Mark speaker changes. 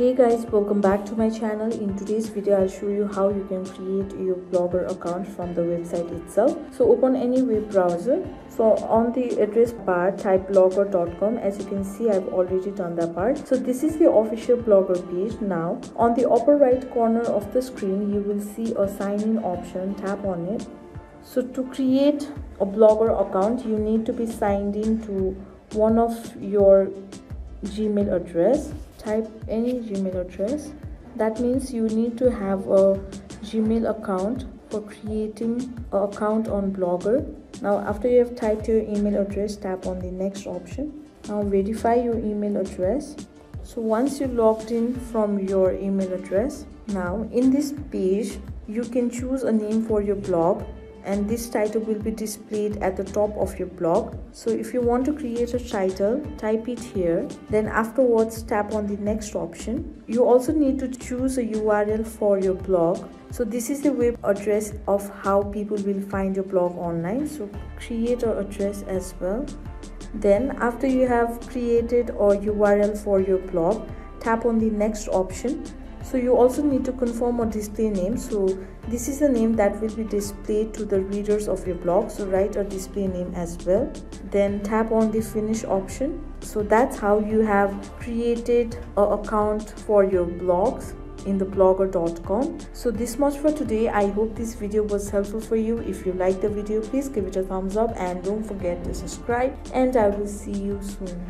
Speaker 1: hey guys welcome back to my channel. In today's video i'll show you how you can create your blogger account from the website itself. So open any web browser. So on the address bar type blogger.com as you can see i've already done that part. So this is the official blogger page. Now on the upper right corner of the screen you will see a sign in option. Tap on it. So to create a blogger account you need to be signed in to one of your gmail address type any gmail address. That means you need to have a gmail account for creating an account on blogger. Now after you have typed your email address tap on the next option. Now verify your email address. So once you logged in from your email address now in this page you can choose a name for your blog and this title will be displayed at the top of your blog. So if you want to create a title type it here. Then afterwards tap on the next option. You also need to choose a url for your blog. So this is the web address of how people will find your blog online. So create an address as well. Then after you have created a url for your blog tap on the next option so you also need to confirm a display name. So this is the name that will be displayed to the readers of your blog. So write a display name as well. Then tap on the finish option. So that's how you have created a account for your blogs in the blogger.com so this much for today. I hope this video was helpful for you. If you like the video please give it a thumbs up and don't forget to subscribe. And i will see you soon